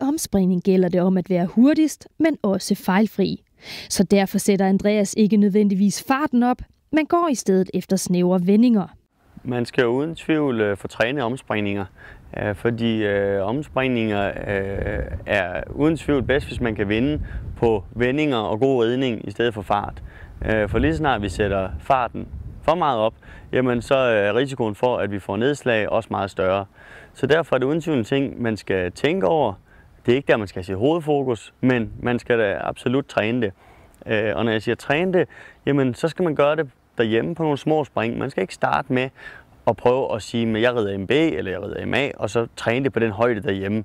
omspringning gælder det om at være hurtigst, men også fejlfri. Så derfor sætter Andreas ikke nødvendigvis farten op, men går i stedet efter snævre vendinger. Man skal jo uden tvivl øh, få trænet omspringninger, øh, fordi øh, omspringninger øh, er uden tvivl bedst, hvis man kan vinde på vendinger og god redning i stedet for fart. Øh, for lige snart vi sætter farten for meget op, jamen så øh, er risikoen for, at vi får nedslag også meget større. Så derfor er det uden tvivl en ting, man skal tænke over. Det er ikke der, man skal have sit hovedfokus, men man skal da absolut træne det. Øh, og når jeg siger træne det, jamen så skal man gøre det derhjemme på nogle små spring. Man skal ikke starte med at prøve at sige, at jeg rider MB eller jeg rider MA, og så træne det på den højde derhjemme.